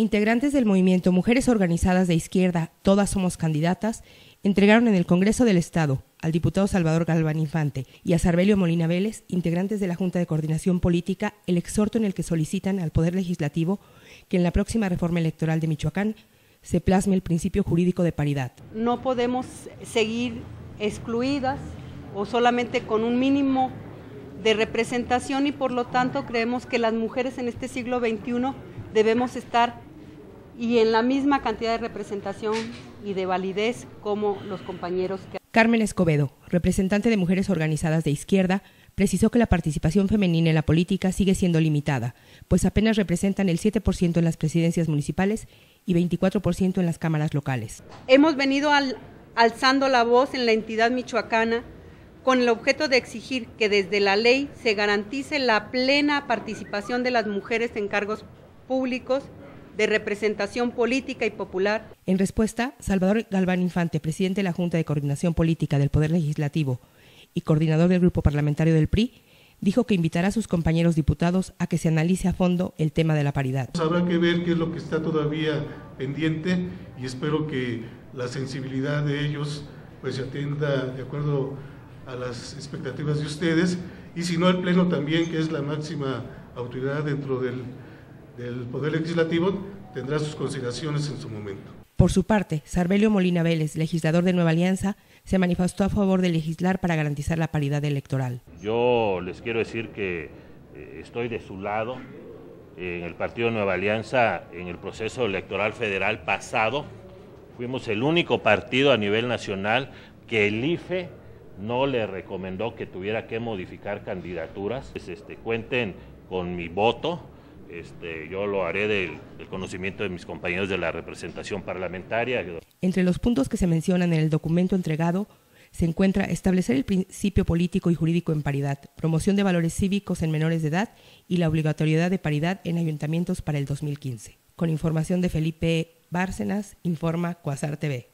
Integrantes del movimiento Mujeres Organizadas de Izquierda, Todas Somos Candidatas, entregaron en el Congreso del Estado al diputado Salvador Galván Infante y a Sarbelio Molina Vélez, integrantes de la Junta de Coordinación Política, el exhorto en el que solicitan al Poder Legislativo que en la próxima reforma electoral de Michoacán se plasme el principio jurídico de paridad. No podemos seguir excluidas o solamente con un mínimo de representación y por lo tanto creemos que las mujeres en este siglo XXI debemos estar y en la misma cantidad de representación y de validez como los compañeros que... Carmen Escobedo, representante de Mujeres Organizadas de Izquierda, precisó que la participación femenina en la política sigue siendo limitada, pues apenas representan el 7% en las presidencias municipales y 24% en las cámaras locales. Hemos venido al, alzando la voz en la entidad michoacana con el objeto de exigir que desde la ley se garantice la plena participación de las mujeres en cargos públicos de representación política y popular. En respuesta, Salvador Galván Infante, presidente de la Junta de Coordinación Política del Poder Legislativo y coordinador del Grupo Parlamentario del PRI, dijo que invitará a sus compañeros diputados a que se analice a fondo el tema de la paridad. Habrá que ver qué es lo que está todavía pendiente y espero que la sensibilidad de ellos pues se atienda de acuerdo a las expectativas de ustedes y si no el Pleno también, que es la máxima autoridad dentro del el Poder Legislativo tendrá sus consideraciones en su momento. Por su parte, Sarbelio Molina Vélez, legislador de Nueva Alianza, se manifestó a favor de legislar para garantizar la paridad electoral. Yo les quiero decir que eh, estoy de su lado en el Partido Nueva Alianza en el proceso electoral federal pasado. Fuimos el único partido a nivel nacional que el IFE no le recomendó que tuviera que modificar candidaturas. Este, cuenten con mi voto este, yo lo haré del, del, conocimiento de mis compañeros de la representación parlamentaria. Entre los puntos que se mencionan en el documento entregado se encuentra establecer el principio político y jurídico en paridad, promoción de valores cívicos en menores de edad y la obligatoriedad de paridad en ayuntamientos para el 2015. Con información de Felipe Bárcenas, informa Cuasar TV.